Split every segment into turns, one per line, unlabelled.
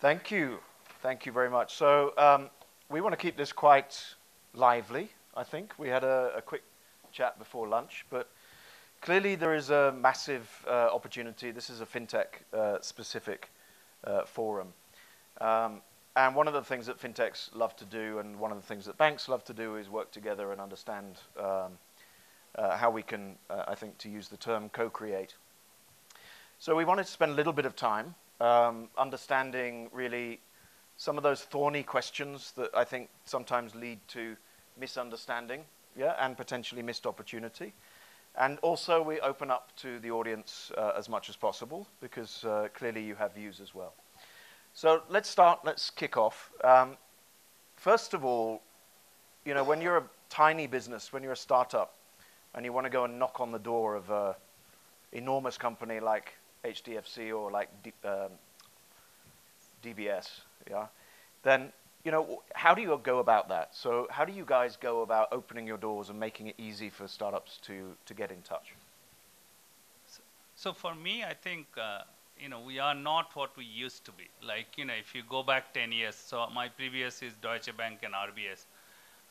Thank you. Thank you very much. So um, we want to keep this quite lively, I think. We had a, a quick chat before lunch, but clearly there is a massive uh, opportunity. This is a fintech uh, specific uh, forum. Um, and one of the things that fintechs love to do and one of the things that banks love to do is work together and understand um, uh, how we can, uh, I think to use the term, co-create. So we wanted to spend a little bit of time um, understanding really some of those thorny questions that I think sometimes lead to misunderstanding yeah, and potentially missed opportunity. And also we open up to the audience uh, as much as possible because uh, clearly you have views as well. So let's start, let's kick off. Um, first of all, you know, when you're a tiny business, when you're a startup, and you want to go and knock on the door of an enormous company like HDFC or like D, um, DBS, yeah, then you know, how do you go about that? So how do you guys go about opening your doors and making it easy for startups to, to get in touch?
So, so for me, I think, uh, you know, we are not what we used to be. Like, you know, if you go back 10 years, so my previous is Deutsche Bank and RBS,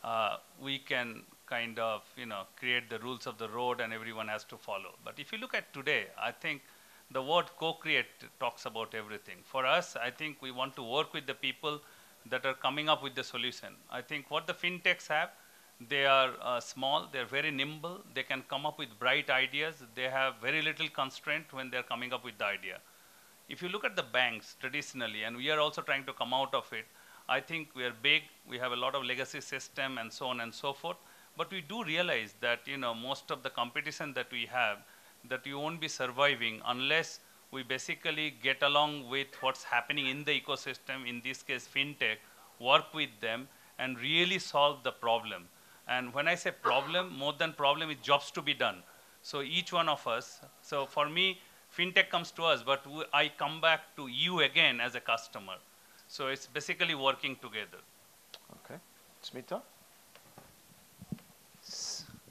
uh, we can kind of, you know, create the rules of the road and everyone has to follow. But if you look at today, I think the word co-create talks about everything. For us, I think we want to work with the people that are coming up with the solution. I think what the fintechs have, they are uh, small, they're very nimble, they can come up with bright ideas, they have very little constraint when they're coming up with the idea. If you look at the banks traditionally, and we are also trying to come out of it, I think we are big, we have a lot of legacy system and so on and so forth, but we do realize that you know most of the competition that we have, that you won't be surviving unless we basically get along with what's happening in the ecosystem, in this case fintech, work with them and really solve the problem. And when I say problem, more than problem is jobs to be done. So each one of us, so for me, fintech comes to us, but I come back to you again as a customer. So it's basically working together.
Okay. Smita?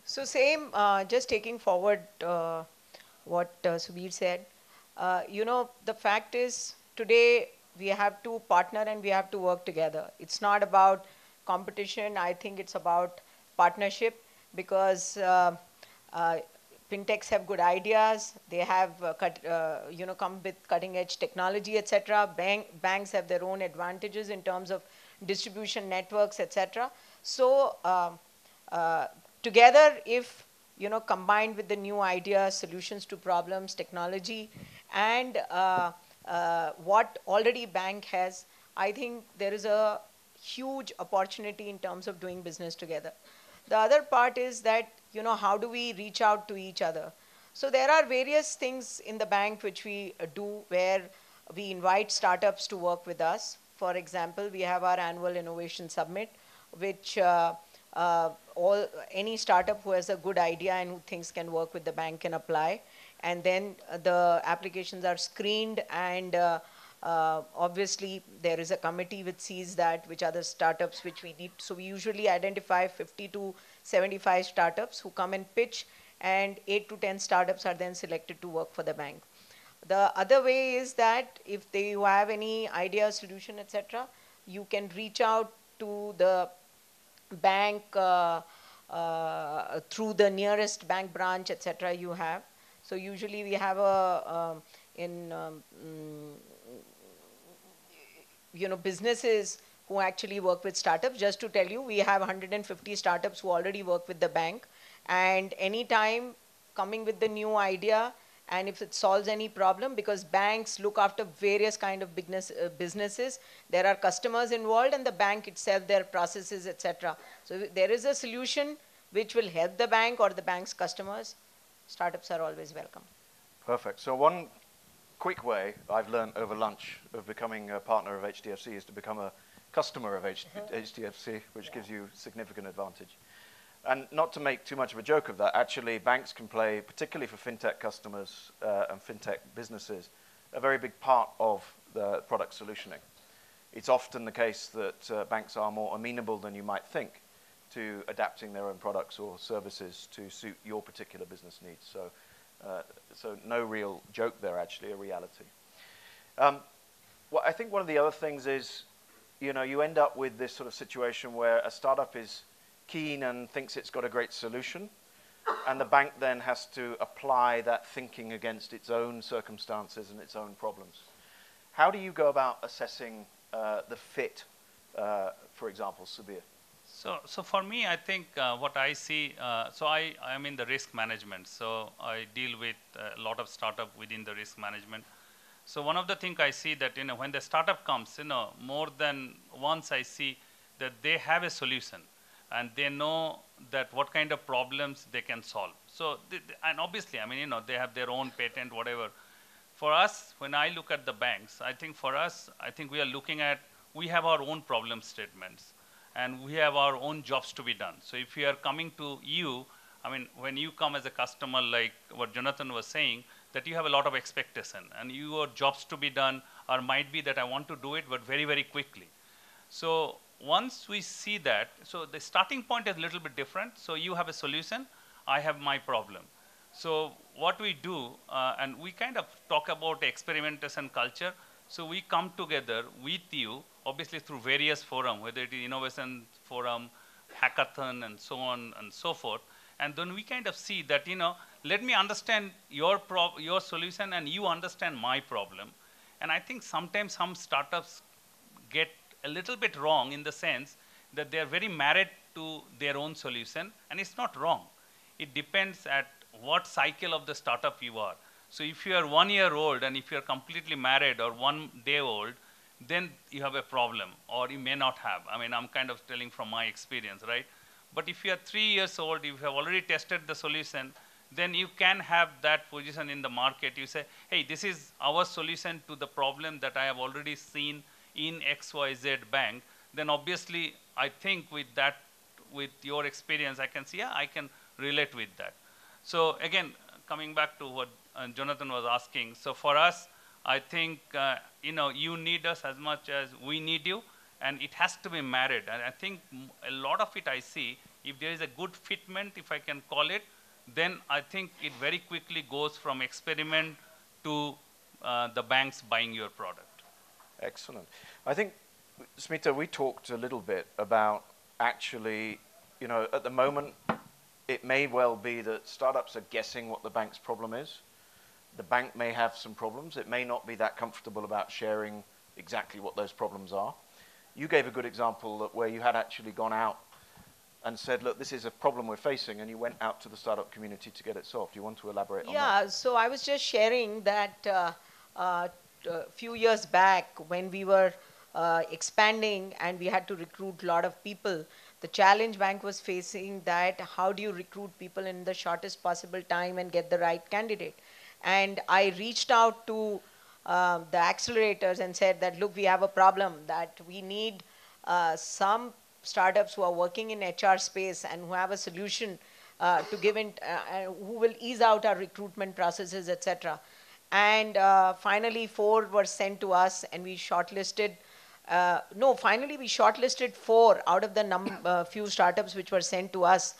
So same, uh, just taking forward uh, what uh, Subir said. Uh, you know, the fact is today we have to partner and we have to work together. It's not about competition. I think it's about partnership because uh, uh, fintechs have good ideas. They have, uh, cut, uh, you know, come with cutting edge technology, etc. Bank, banks have their own advantages in terms of distribution networks, etc. So um, together, if you know, combined with the new ideas, solutions to problems, technology, and uh, uh, what already bank has, I think there is a huge opportunity in terms of doing business together. The other part is that, you know, how do we reach out to each other? So there are various things in the bank which we do where we invite startups to work with us. For example, we have our annual innovation summit, which uh, uh, all any startup who has a good idea and who thinks can work with the bank can apply and then uh, the applications are screened and uh, uh, obviously there is a committee which sees that which are the startups which we need. So we usually identify 50 to 75 startups who come and pitch and 8 to 10 startups are then selected to work for the bank. The other way is that if they have any idea, solution, etc., you can reach out to the bank uh, uh, through the nearest bank branch, etc. you have. So usually we have a, um, in, um, mm, you know, businesses who actually work with startups. Just to tell you, we have 150 startups who already work with the bank. And anytime coming with the new idea, and if it solves any problem, because banks look after various kind of business, uh, businesses, there are customers involved and the bank itself, their processes, etc. So there is a solution which will help the bank or the bank's customers startups are always welcome.
Perfect. So one quick way I've learned over lunch of becoming a partner of HDFC is to become a customer of H HDFC, which yeah. gives you significant advantage. And not to make too much of a joke of that, actually banks can play, particularly for fintech customers uh, and fintech businesses, a very big part of the product solutioning. It's often the case that uh, banks are more amenable than you might think to adapting their own products or services to suit your particular business needs. So, uh, so no real joke there, actually, a reality. Um, Well, I think one of the other things is, you know, you end up with this sort of situation where a startup is keen and thinks it's got a great solution, and the bank then has to apply that thinking against its own circumstances and its own problems. How do you go about assessing uh, the fit, uh, for example, Subir?
So, so for me, I think uh, what I see, uh, so I, I am in the risk management. So I deal with a lot of startup within the risk management. So one of the things I see that, you know, when the startup comes, you know, more than once I see that they have a solution and they know that what kind of problems they can solve. So, and obviously, I mean, you know, they have their own patent, whatever. For us, when I look at the banks, I think for us, I think we are looking at, we have our own problem statements and we have our own jobs to be done. So if we are coming to you, I mean, when you come as a customer, like what Jonathan was saying, that you have a lot of expectation and your jobs to be done or might be that I want to do it, but very, very quickly. So once we see that, so the starting point is a little bit different. So you have a solution, I have my problem. So what we do, uh, and we kind of talk about experimentation culture. So we come together with you obviously through various forum, whether it is innovation forum, hackathon, and so on and so forth. And then we kind of see that, you know, let me understand your, your solution and you understand my problem. And I think sometimes some startups get a little bit wrong in the sense that they're very married to their own solution, and it's not wrong. It depends at what cycle of the startup you are. So if you are one year old and if you're completely married or one day old, then you have a problem, or you may not have. I mean, I'm kind of telling from my experience, right? But if you are three years old, if you have already tested the solution, then you can have that position in the market. You say, hey, this is our solution to the problem that I have already seen in XYZ bank. Then obviously, I think with that, with your experience, I can see, yeah, I can relate with that. So again, coming back to what uh, Jonathan was asking, so for us, I think, uh, you know, you need us as much as we need you, and it has to be married. And I think a lot of it I see, if there is a good fitment, if I can call it, then I think it very quickly goes from experiment to uh, the banks buying your product.
Excellent. I think, Smita, we talked a little bit about actually, you know, at the moment, it may well be that startups are guessing what the bank's problem is the bank may have some problems. It may not be that comfortable about sharing exactly what those problems are. You gave a good example where you had actually gone out and said, look, this is a problem we're facing, and you went out to the startup community to get it solved. Do you want to elaborate on
that? Yeah, so I was just sharing that uh, uh, a few years back when we were uh, expanding and we had to recruit a lot of people, the challenge bank was facing that how do you recruit people in the shortest possible time and get the right candidate? And I reached out to uh, the accelerators and said that, look, we have a problem that we need uh, some startups who are working in HR space and who have a solution uh, to give in, uh, who will ease out our recruitment processes, etc. And uh, finally, four were sent to us, and we shortlisted. Uh, no, finally, we shortlisted four out of the num- few startups which were sent to us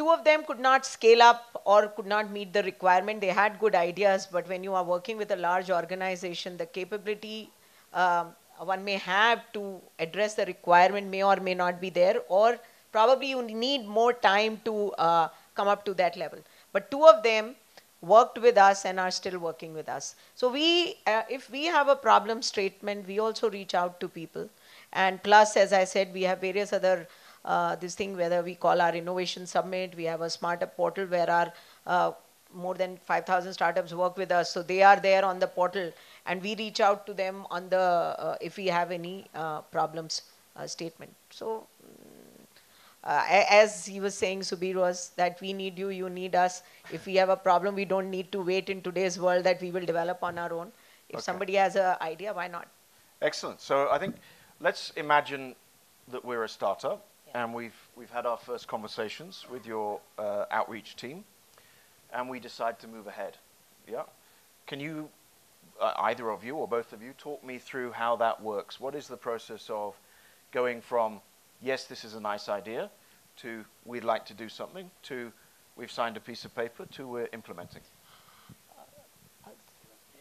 two of them could not scale up or could not meet the requirement. They had good ideas, but when you are working with a large organization, the capability um, one may have to address the requirement may or may not be there, or probably you need more time to uh, come up to that level. But two of them worked with us and are still working with us. So we, uh, if we have a problem statement, we also reach out to people. And plus, as I said, we have various other uh, this thing, whether we call our innovation summit, we have a startup portal where our uh, more than 5,000 startups work with us. So they are there on the portal and we reach out to them on the, uh, if we have any uh, problems uh, statement. So uh, as he was saying, Subir was that we need you, you need us. If we have a problem, we don't need to wait in today's world that we will develop on our own. If okay. somebody has an idea, why not?
Excellent. So I think let's imagine that we're a startup and we've, we've had our first conversations with your uh, outreach team, and we decide to move ahead. Yeah? Can you, uh, either of you or both of you, talk me through how that works? What is the process of going from, yes, this is a nice idea, to we'd like to do something, to we've signed a piece of paper, to we're implementing?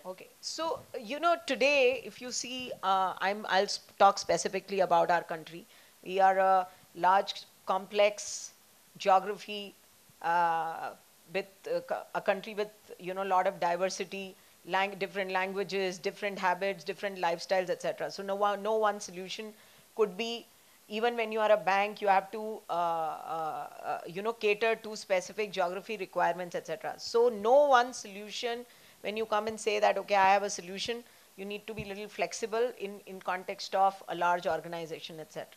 Okay, so you know today, if you see, uh, I'm I'll talk specifically about our country. We are a large, complex geography uh, with uh, a country with you know a lot of diversity, lang different languages, different habits, different lifestyles, etc. So no one, no one solution could be. Even when you are a bank, you have to uh, uh, uh, you know cater to specific geography requirements, etc. So no one solution. When you come and say that, okay, I have a solution, you need to be a little flexible in, in context of a large organization, etc.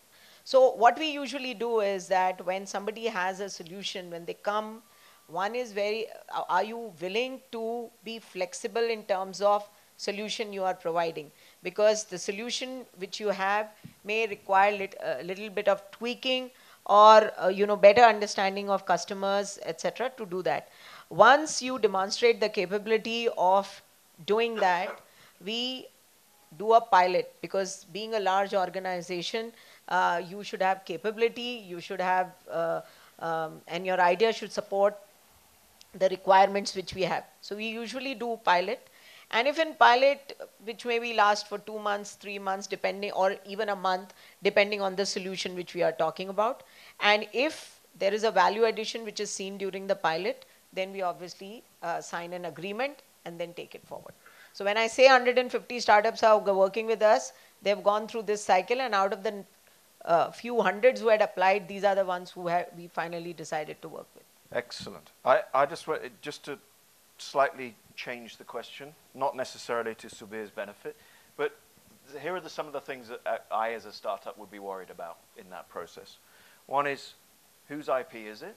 So what we usually do is that when somebody has a solution, when they come, one is very, uh, are you willing to be flexible in terms of solution you are providing? Because the solution which you have may require lit, a little bit of tweaking or uh, you know better understanding of customers, etc. to do that. Once you demonstrate the capability of doing that, we do a pilot because being a large organization, uh, you should have capability, you should have, uh, um, and your idea should support the requirements which we have. So we usually do pilot. And if in pilot, which maybe last for two months, three months, depending, or even a month, depending on the solution which we are talking about. And if there is a value addition which is seen during the pilot, then we obviously uh, sign an agreement and then take it forward. So when I say 150 startups are working with us, they've gone through this cycle and out of the uh, few hundreds who had applied, these are the ones who we finally decided to work with.
Excellent. I, I just just to slightly change the question, not necessarily to Subir's benefit, but here are the, some of the things that uh, I, as a startup, would be worried about in that process. One is, whose IP is it?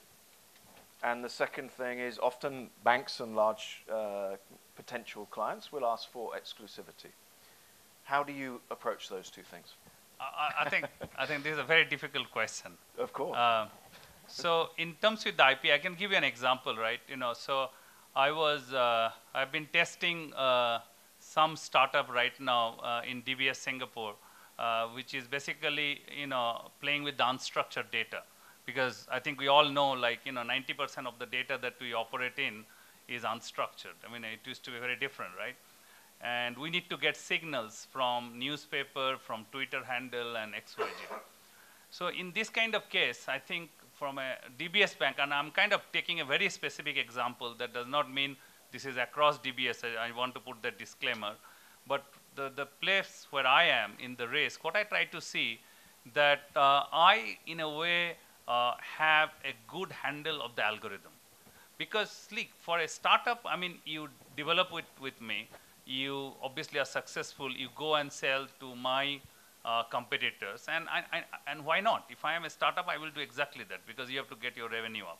And the second thing is, often banks and large uh, potential clients will ask for exclusivity. How do you approach those two things?
I, I think I think this is a very difficult question.
Of course.
Uh, so in terms with the IP, I can give you an example, right? You know, so I was uh, I've been testing uh, some startup right now uh, in DBS Singapore, uh, which is basically you know playing with the unstructured data, because I think we all know like you know 90% of the data that we operate in is unstructured. I mean, it used to be very different, right? And we need to get signals from newspaper, from Twitter handle, and XYZ. So in this kind of case, I think from a DBS bank, and I'm kind of taking a very specific example that does not mean this is across DBS. I, I want to put that disclaimer. But the, the place where I am in the race, what I try to see that uh, I, in a way, uh, have a good handle of the algorithm. Because, look, for a startup, I mean, you develop it with me, you obviously are successful, you go and sell to my uh, competitors. And, I, I, and why not? If I am a startup, I will do exactly that because you have to get your revenue up.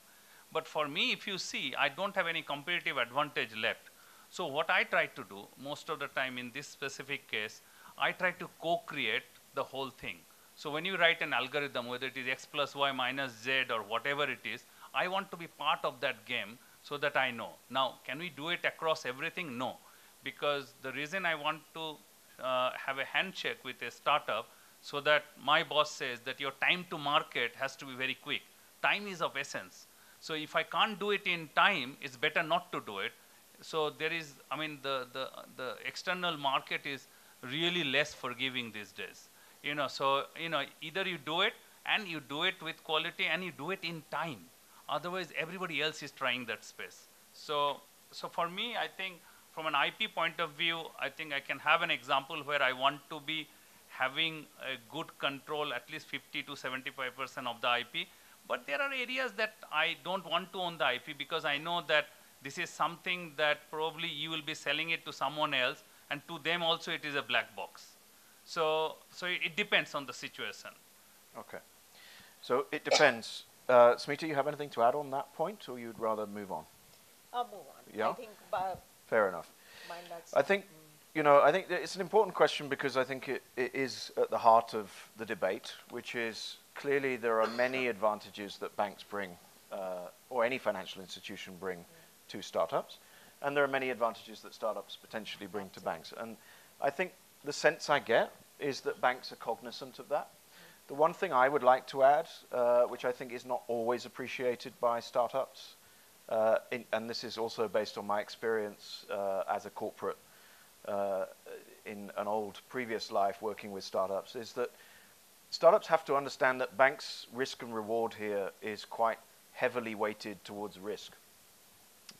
But for me, if you see, I don't have any competitive advantage left. So what I try to do most of the time in this specific case, I try to co-create the whole thing. So when you write an algorithm, whether it is x plus y minus z or whatever it is, I want to be part of that game so that I know. Now, can we do it across everything? No. Because the reason I want to uh, have a handshake with a startup so that my boss says that your time to market has to be very quick. Time is of essence. So if I can't do it in time, it's better not to do it. So there is, I mean, the, the, the external market is really less forgiving these days. You know, so, you know, either you do it and you do it with quality and you do it in time. Otherwise, everybody else is trying that space. So, so for me, I think from an IP point of view, I think I can have an example where I want to be having a good control, at least 50 to 75% of the IP. But there are areas that I don't want to own the IP because I know that this is something that probably you will be selling it to someone else, and to them also it is a black box. So, so it depends on the situation.
Okay. So it depends. Uh, Smita, you have anything to add on that point, or you'd rather move on?
I'll move on.
Yeah.
I think uh,
Fair enough. I think, you know, I think it's an important question because I think it, it is at the heart of the debate, which is clearly there are many advantages that banks bring, uh, or any financial institution bring to startups, and there are many advantages that startups potentially bring to banks. And I think the sense I get is that banks are cognizant of that. The one thing I would like to add, uh, which I think is not always appreciated by startups, uh, in, and this is also based on my experience uh, as a corporate uh, in an old previous life working with startups is that startups have to understand that banks' risk and reward here is quite heavily weighted towards risk.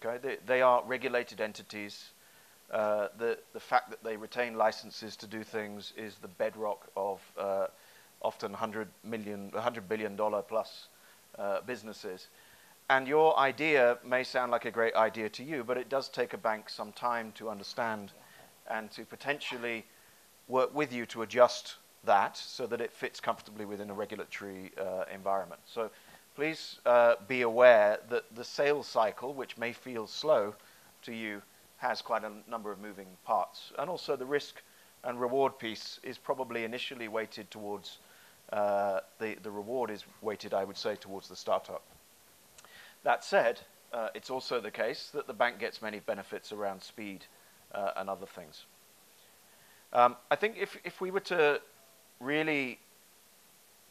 Okay, they, they are regulated entities. Uh, the, the fact that they retain licenses to do things is the bedrock of uh, often 100 million, 100 billion dollar plus businesses. And your idea may sound like a great idea to you, but it does take a bank some time to understand and to potentially work with you to adjust that so that it fits comfortably within a regulatory uh, environment. So please uh, be aware that the sales cycle, which may feel slow to you, has quite a number of moving parts. And also the risk and reward piece is probably initially weighted towards, uh, the, the reward is weighted, I would say, towards the startup. That said, uh, it's also the case that the bank gets many benefits around speed uh, and other things. Um, I think if, if we were to really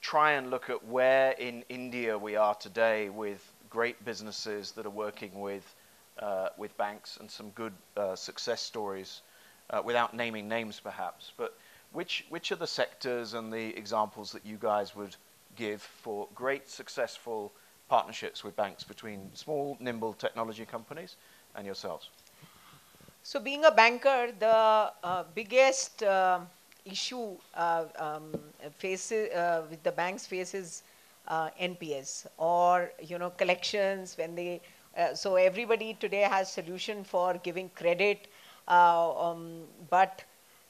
try and look at where in India we are today with great businesses that are working with, uh, with banks and some good uh, success stories, uh, without naming names perhaps, but which, which are the sectors and the examples that you guys would give for great successful partnerships with banks between small, nimble technology companies and yourselves?
So being a banker, the uh, biggest uh, issue uh, um, faces uh, with the banks faces uh, NPS or you know collections when they. Uh, so everybody today has solution for giving credit, um, but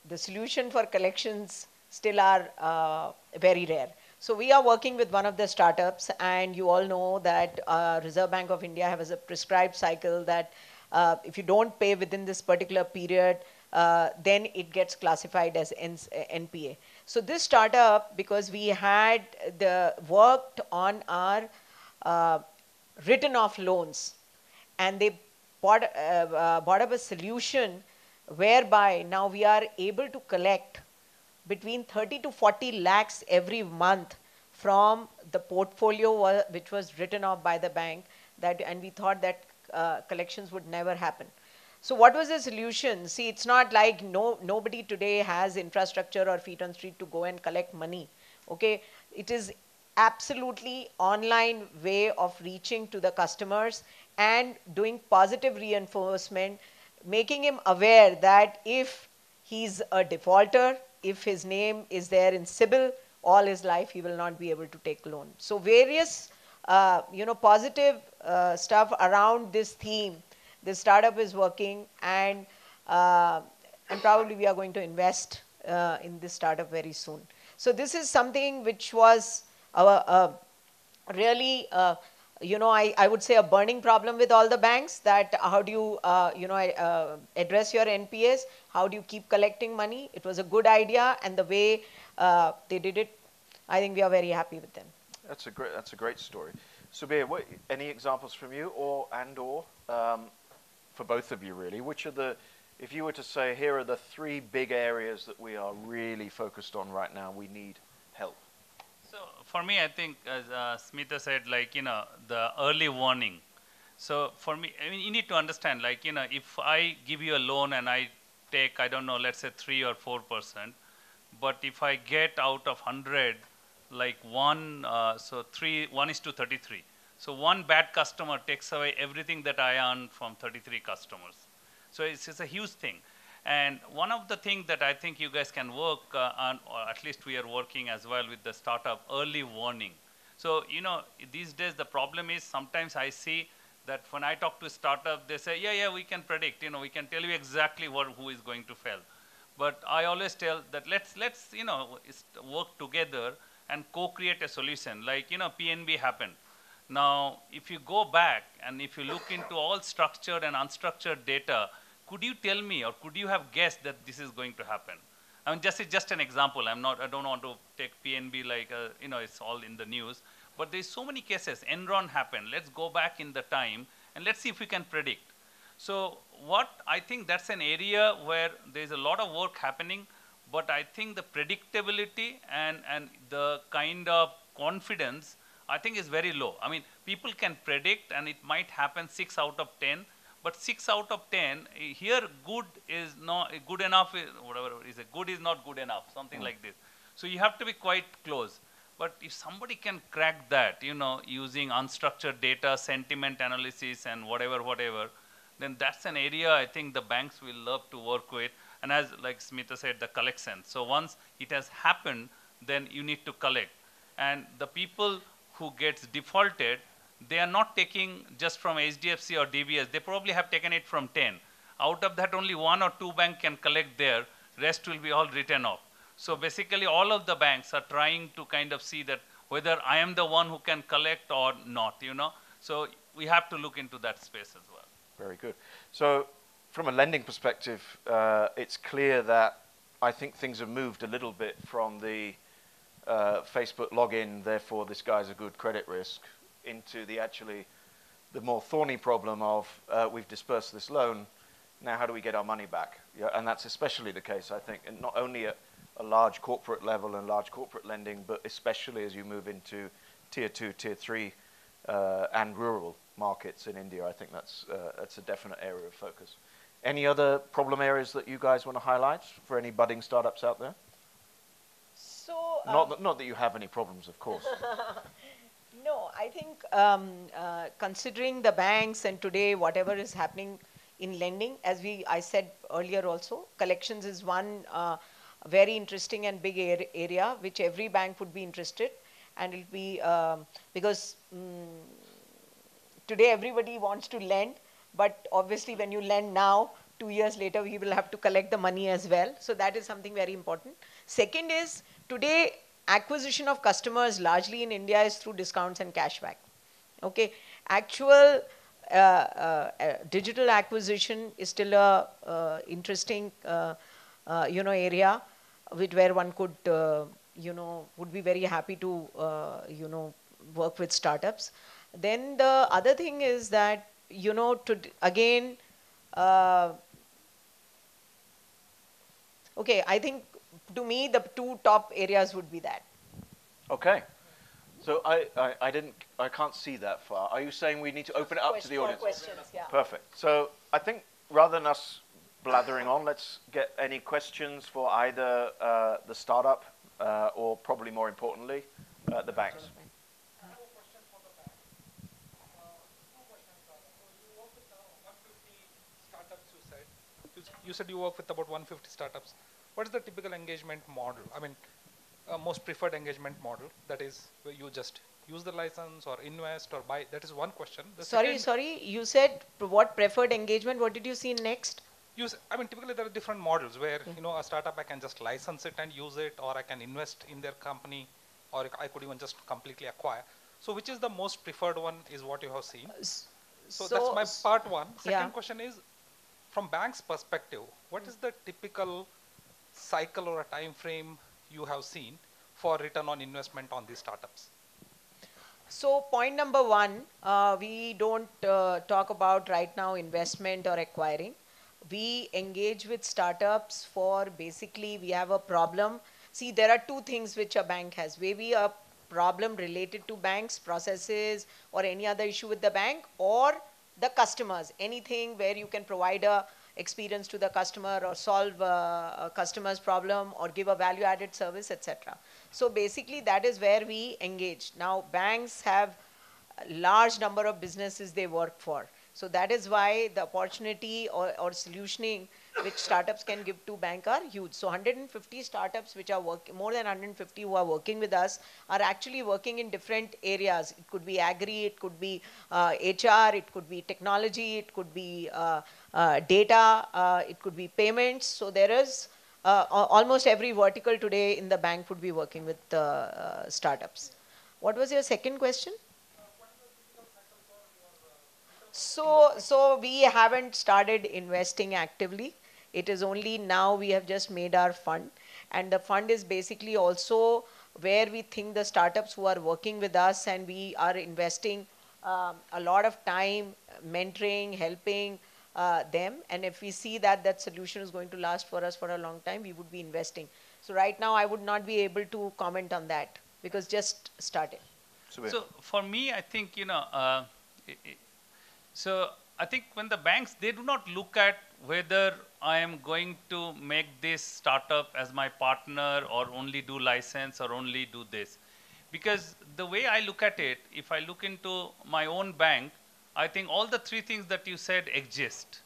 the solution for collections still are very rare. So we are working with one of the startups, and you all know that Reserve Bank of India has a prescribed cycle that uh, if you don't pay within this particular period, uh, then it gets classified as NPA. So this startup, because we had the worked on our uh, written off loans, and they bought, uh, uh, bought up a solution whereby now we are able to collect between 30 to 40 lakhs every month from the portfolio which was written off by the bank that and we thought that uh, collections would never happen. So what was the solution? See, it's not like no nobody today has infrastructure or feet on street to go and collect money. Okay, it is absolutely online way of reaching to the customers and doing positive reinforcement, making him aware that if he's a defaulter, if his name is there in CIBIL, all his life he will not be able to take loan. So various uh, you know, positive uh, stuff around this theme. This startup is working, and uh, and probably we are going to invest uh, in this startup very soon. So this is something which was our uh, really. You know, I, I would say a burning problem with all the banks that how do you, uh, you know, uh, address your NPS? How do you keep collecting money? It was a good idea and the way uh, they did it, I think we are very happy with them.
That's a great. That's a great story. Subir, what, any examples from you, or and or um, for both of you really? Which are the, if you were to say, here are the three big areas that we are really focused on right now. We need
for me, I think as uh, Smita said, like you know, the early warning. So for me, I mean, you need to understand, like you know, if I give you a loan and I take, I don't know, let's say three or four percent, but if I get out of hundred like one, uh, so three, one is to 33. So one bad customer takes away everything that I earn from 33 customers. So it's, it's a huge thing. And one of the things that I think you guys can work uh, on, or at least we are working as well with the startup, early warning. So, you know, these days the problem is sometimes I see that when I talk to startup, they say, yeah, yeah, we can predict, you know, we can tell you exactly what, who is going to fail. But I always tell that let's, let's you know, work together and co-create a solution. Like, you know, PNB happened. Now, if you go back and if you look into all structured and unstructured data, could you tell me or could you have guessed that this is going to happen? I mean, just just an example. I'm not. I don't want to take PNB like uh, you know it's all in the news. But there's so many cases. Enron happened. Let's go back in the time and let's see if we can predict. So what I think that's an area where there's a lot of work happening but I think the predictability and, and the kind of confidence, I think is very low. I mean, people can predict and it might happen 6 out of 10, But six out of ten eh, here, good is not good enough. Is, whatever is it, good is not good enough. Something like this. So you have to be quite close. But if somebody can crack that, you know, using unstructured data, sentiment analysis, and whatever, whatever, then that's an area I think the banks will love to work with. And as like Smita said, the collection. So once it has happened, then you need to collect. And the people who gets defaulted, they are not taking just from HDFC or DBS. They probably have taken it from 10. Out of that, only one or two bank can collect there. Rest will be all written off. So basically, all of the banks are trying to kind of see that whether I am the one who can collect or not, you know. So we have to look into that space as well.
Very good. So from a lending perspective, uh, it's clear that I think things have moved a little bit from the uh, Facebook login, therefore this guy's a good credit risk, into the actually the more thorny problem of uh, we've dispersed this loan, now how do we get our money back? Yeah, and that's especially the case, I think, and not only at a large corporate level and large corporate lending, but especially as you move into tier two, tier three, uh, and rural markets in India. I think that's, uh, that's a definite area of focus. Any other problem areas that you guys want to highlight for any budding startups out there?
So,
not,
um,
that, not that you have any problems, of course.
I think um, uh, considering the banks and today whatever is happening in lending, as we I said earlier also, collections is one uh, very interesting and big ar- area which every bank would be interested, and it'll be um, because mm today everybody wants to lend, but obviously when you lend now, two years later we will have to collect the money as well. So that is something very important. Second is today acquisition of customers largely in India is through discounts and cashback. Okay, actual uh, uh, uh, digital acquisition is still a uh, interesting uh, you know area with where one could you know would be very happy to you know work with startups. Then the other thing is that you know to again. Okay, I think to me the two top areas would be that.
Okay. So I, I, I didn't, I can't see that far. Are you saying we need to open it up to the
Question- more
audience?
questions, yeah.
Perfect. So I think rather than us blathering on, let's get any questions for either uh, the startup uh, or probably more importantly, uh, the banks.
I have a question for the bank. Uh, Two questions are, so you work with uh, 150 startups, you said. You s- You said you work with about 150 startups. What is the typical engagement model? I mean, uh, most preferred engagement model, that is, where you just use the license or invest or buy, that is one question. The
Sorry, sorry, you said what preferred engagement, what did you see next?
use i mean typically there are different models where you know a startup i can just license it and use it or i can invest in their company or i could even just completely acquire so which is the most preferred one is what you have seen
S-
so, that's my part one. Second
yeah.
question is from bank's perspective what is the typical cycle or a time frame you have seen for return on investment on these startups
So point number one, uh, we don't uh, talk about right now investment or acquiring. We engage with startups for basically we have a problem. See, there are two things which a bank has. Maybe a problem related to banks, processes, or any other issue with the bank, or the customers. Anything where you can provide a experience to the customer or solve a customer's problem or give a value added service, etc. So basically, that is where we engage. Now, banks have a large number of businesses they work for. So that is why the opportunity or, or solutioning which startups can give to bank are huge. So 150 startups which are working, more than 150 who are working with us are actually working in different areas. It could be agri, it could be uh, HR, it could be technology, it could be uh, uh, data, uh, it could be payments. So there is uh, almost every vertical today in the bank would be working with uh, startups. What was your second question? So, so we haven't started investing actively. It is only now we have just made our fund, and the fund is basically also where we think the startups who are working with us and we are investing um, a lot of time mentoring, helping uh, them. And if we see that that solution is going to last for us for a long time, we would be investing. So right now, I would not be able to comment on that because just started.
So for me, I think you know. Uh, i- i- so I think when the banks, they do not look at whether I am going to make this startup as my partner or only do license or only do this. Because the way I look at it, if I look into my own bank, I think all the three things that you said exist.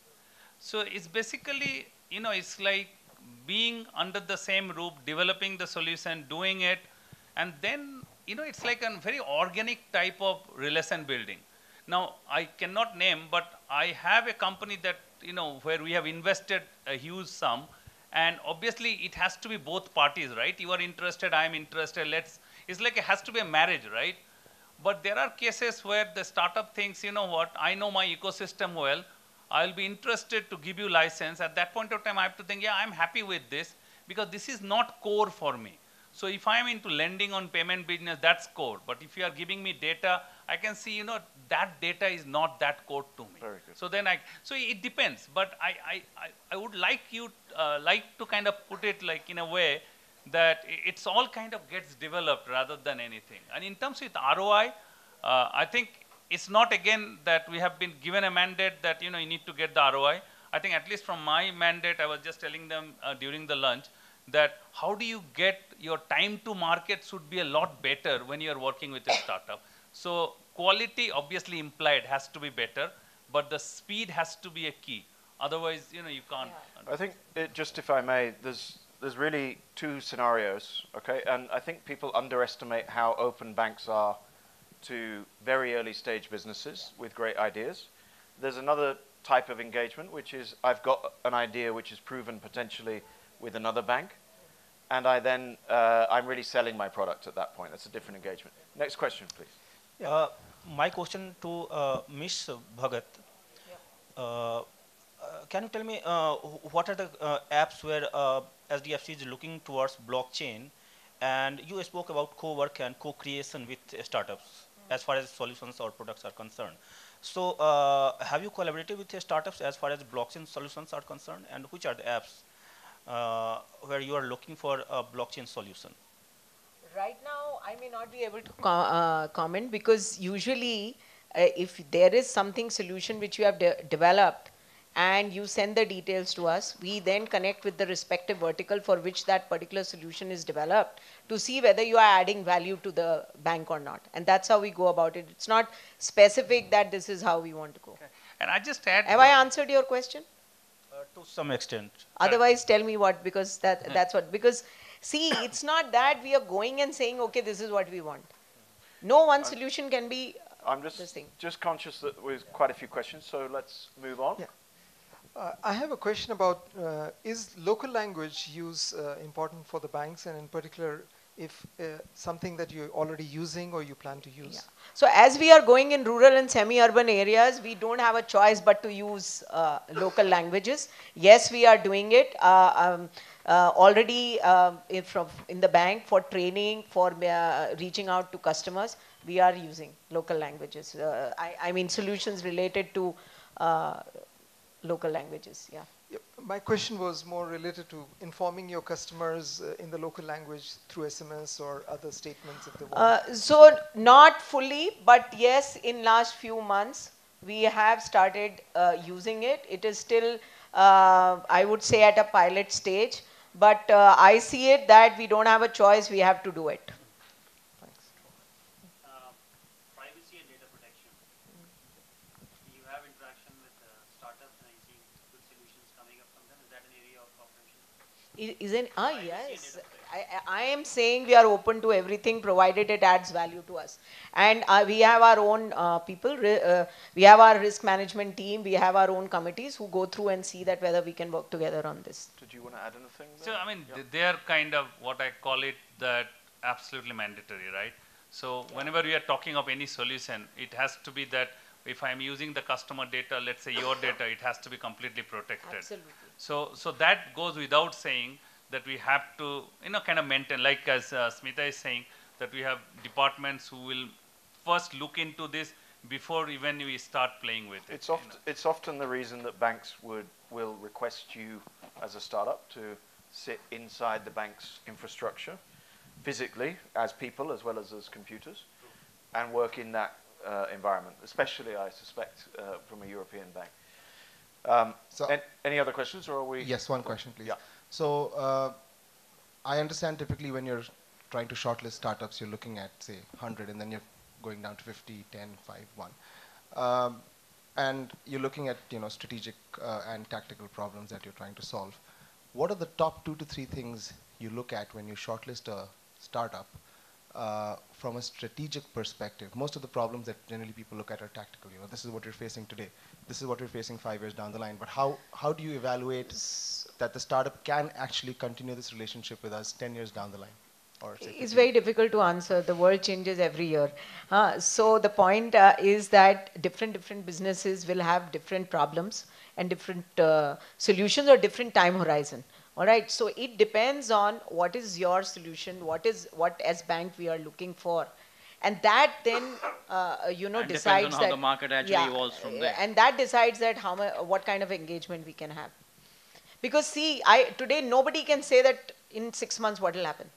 So it's basically, you know, it's like being under the same roof, developing the solution, doing it, and then, you know, it's like a very organic type of relation building. Now, I cannot name, but I have a company that, you know, where we have invested a huge sum, and obviously it has to be both parties, right? You are interested, I am interested, let's, it's like it has to be a marriage, right? But there are cases where the startup thinks, you know what, I know my ecosystem well, I'll be interested to give you license. At that point of time, I have to think, yeah, I'm happy with this because this is not core for me. So if I'm into lending on payment business, that's core. But if you are giving me data, I can see, you know, that data is not that core to me.
Very good.
So then I, so it depends. But I, I, I, I would like you, uh, like to kind of put it like in a way that it's all kind of gets developed rather than anything. And in terms with ROI, uh, I think it's not again that we have been given a mandate that you know you need to get the ROI. I think at least from my mandate, I was just telling them uh, during the lunch that how do you get your time to market should be a lot better when you are working with a startup. So quality obviously implied has to be better, but the speed has to be a key. Otherwise, you know, you can't.
I think it, just if I may, there's there's really two scenarios, okay? And I think people underestimate how open banks are to very early stage businesses with great ideas. There's another type of engagement, which is I've got an idea which is proven potentially with another bank, and I then uh, I'm really selling my product at that point. That's a different engagement. Next question, please.
Uh, my question to uh, Ms. Bhagat. Uh, uh, can you tell me uh, what are the uh, apps where uh, HDFC is looking towards blockchain? And you spoke about co-work and co-creation with startups as far as solutions or products are concerned. So uh, have you collaborated with startups as far as blockchain solutions are concerned? And which are the apps uh, where you are looking for a blockchain solution?
Right now, I may not be able to co- uh, comment because usually, uh, if there is something solution which you have de- developed and you send the details to us, we then connect with the respective vertical for which that particular solution is developed to see whether you are adding value to the bank or not. And that's how we go about it. It's not specific that this is how we want to go.
And I just add.
Have I answered your question?
Uh, to some extent.
Otherwise, tell me what because that that's what because see, it's not that we are going and saying okay, this is what we want. No one solution can be.
I'm just
This thing.
just conscious that there's quite a few questions, so let's move on.
Yeah. Uh, I have a question about uh, is local language use uh, important for the banks and in particular if uh, something that you're already using or you plan to use?
Yeah. So as we are going in rural and semi-urban areas, we don't have a choice but to use uh, local languages. Yes, we are doing it uh, um, uh, already um, in, from in the bank for training, for uh, reaching out to customers. We are using local languages. Uh, I, I mean solutions related to uh, local languages. Yeah.
Yep. My question was more related to informing your customers uh, in the local language through SMS or other statements if they want.
Uh, so not fully, but yes, in last few months we have started uh, using it. It is still, uh, I would say, at a pilot stage, but uh, I see it that we don't have a choice. We have to do it.
Thanks.
uh, privacy and data protection. You have interaction with startups and you see good solutions coming up from them. Is that an area of cooperation?
I- Isn't ah yes.
Data
I, I I am saying we are open to everything provided it adds value to us, and uh, we have our own uh, people. Uh, we have our risk management team. We have our own committees who go through and see that whether we can work together on this.
Did you want to add anything?
So? I mean,
Yeah.
they are kind of what I call it that absolutely mandatory, right? So whenever we are talking of any solution, it has to be that if I'm using the customer data, let's say your data, it has to be completely protected.
Absolutely.
So, so that goes without saying that we have to, you know, kind of maintain, like as uh, Smita is saying, that we have departments who will first look into this before even we start playing with it.
It's
you
often it's often the reason that banks would will request you as a startup to sit inside the bank's infrastructure physically as people as well as as computers and work in that uh, environment, especially, I suspect, uh, from a European bank. Um,
So-
an- any other questions, or are we?
Yes, one question, please.
Yeah.
So uh, I understand typically when you're trying to shortlist startups, you're looking at, say, 100, and then you're going down to 50, 10, 5, 1. Um, and you're looking at, you know, strategic uh, and tactical problems that you're trying to solve. What are the top two to three things you look at when you shortlist a startup uh, from a strategic perspective? Most of the problems that generally people look at are tactical. You know, this is what you're facing today. This is what we're facing five years down the line. But how, how do you evaluate that the startup can actually continue this relationship with us 10 years down the line?
It's very difficult to answer. The world changes every year. Uh, so the point uh, is that different different businesses will have different problems and different uh, solutions or different time horizon. All right. So it depends on what is your solution, what is what as bank we are looking for, and that then uh, you know
And depends
decides
on how
that
the market actually evolves from there.
and that decides that how mu- what kind of engagement we can have. Because see, I today nobody can say that in six months what will happen.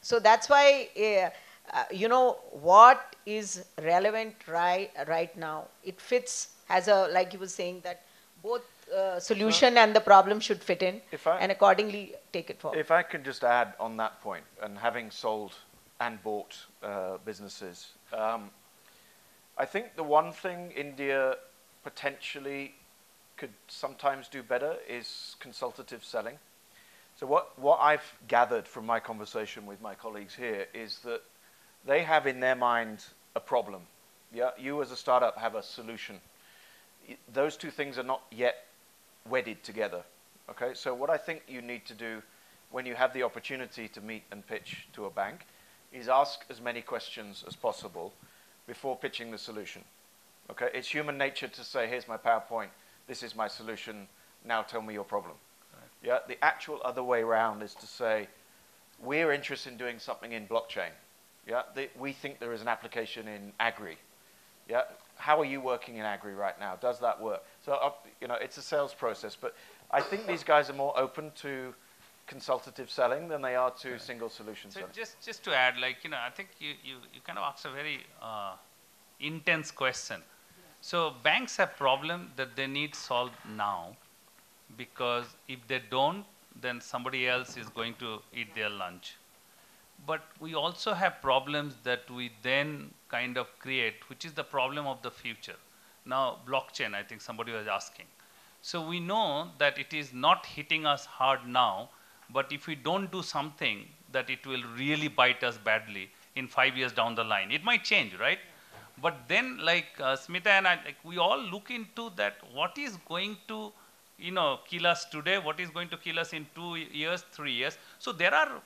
So that's why, uh, uh, you know, what is relevant right, right now, it fits as a, like you were saying, that both uh, solution and the problem should fit in
If I-
and accordingly take it forward.
If I can just add on that point, and having sold and bought uh, businesses, um, I think the one thing India potentially could sometimes do better is consultative selling. So what, what I've gathered from my conversation with my colleagues here is that they have in their mind a problem. Yeah, you as a startup have a solution. Those two things are not yet wedded together. Okay, so what I think you need to do when you have the opportunity to meet and pitch to a bank is ask as many questions as possible before pitching the solution. Okay, it's human nature to say, here's my PowerPoint, this is my solution, now tell me your problem. Yeah, the actual other way around is to say, we're interested in doing something in blockchain. Yeah, the, we think there is an application in agri. Yeah, how are you working in agri right now? Does that work? So, uh, you know, it's a sales process, but I think these guys are more open to consultative selling than they are to single solution
So
selling.
just, just to add, like, you know, I think you, you, you kind of asked a very uh, intense question. So banks have problem that they need solved now because if they don't, then somebody else is going to eat their lunch. But we also have problems that we then kind of create, which is the problem of the future. Now, blockchain, I think somebody was asking. So we know that it is not hitting us hard now, but if we don't do something, that it will really bite us badly in five years down the line. It might change, right? But then, like uh, Smita and I, like, we all look into that. What is going to, you know, kill us today? What is going to kill us in two years, three years? So there are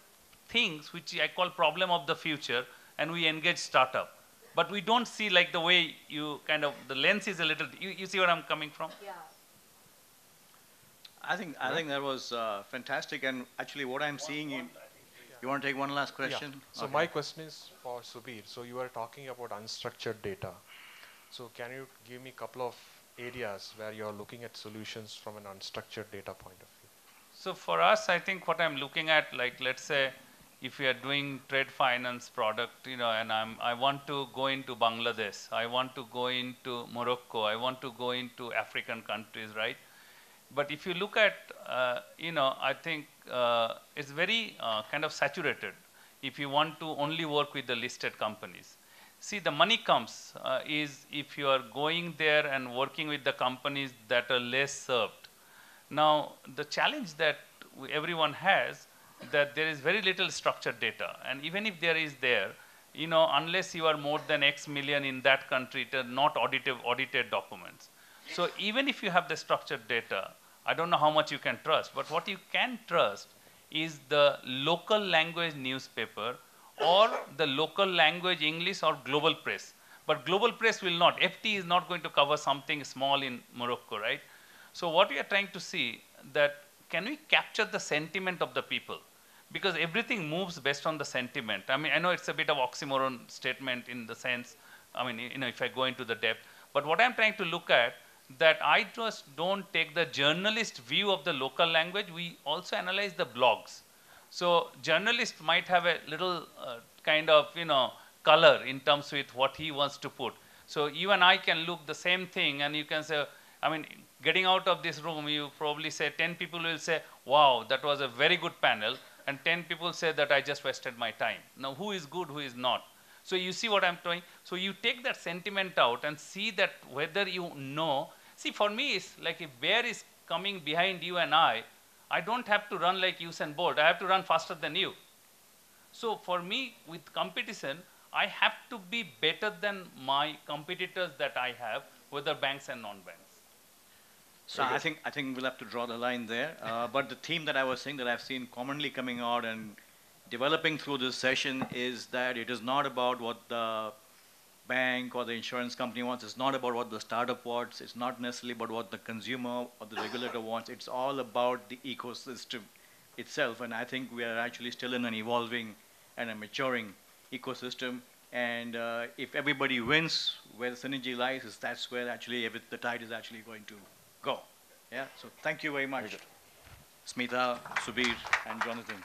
things which I call problem of the future, and we engage startup. But we don't see like the way you kind of the lens is a little. You, you see where I'm coming from?
I think, I think that was uh, fantastic, and actually what I'm seeing in, you want to take one last question?
So
Okay.
my question is for Subir. So you are talking about unstructured data. So can you give me a couple of areas where you are looking at solutions from an unstructured data point of view?
So for us, I think what I'm looking at, like let's say, if we are doing trade finance product, you know, and I'm I want to go into Bangladesh, I want to go into Morocco, I want to go into African countries, right? But if you look at, uh, you know, I think uh, it's very uh, kind of saturated. If you want to only work with the listed companies, see the money comes uh, is if you are going there and working with the companies that are less served. Now, the challenge that everyone has that there is very little structured data, and even if there is there, you know, unless you are more than X million in that country, it are not audited audited documents. So even if you have the structured data, I don't know how much you can trust, but what you can trust is the local language newspaper or the local language English or global press. But global press will not. FT is not going to cover something small in Morocco, right? So what we are trying to see that can we capture the sentiment of the people? Because everything moves based on the sentiment. I mean, I know it's a bit of oxymoron statement in the sense, I mean, you know, if I go into the depth. But what I'm trying to look at that I just don't take the journalist view of the local language. We also analyze the blogs. So journalist might have a little uh, kind of, you know, color in terms with what he wants to put. So you and I can look the same thing and you can say, I mean, getting out of this room, you probably say 10 people will say, wow, that was a very good panel. And 10 people say that I just wasted my time. Now, who is good, who is not? So you see what I'm doing? So you take that sentiment out and see that whether you know. See, for me, it's like if bear is coming behind you and I, I don't have to run like Usain Bolt. I have to run faster than you. So for me, with competition, I have to be better than my competitors that I have, whether banks and non-banks.
So I think I think we'll have to draw the line there. Uh, but the theme that I was saying that I've seen commonly coming out and developing through this session is that it is not about what the bank or the insurance company wants. It's not about what the startup wants. It's not necessarily about what the consumer or the regulator wants. It's all about the ecosystem itself. And I think we are actually still in an evolving and a maturing ecosystem. And uh, if everybody wins, where the synergy lies is that's where actually every, the tide is actually going to go. Yeah. So thank you very much, Smita, Subir, and Jonathan.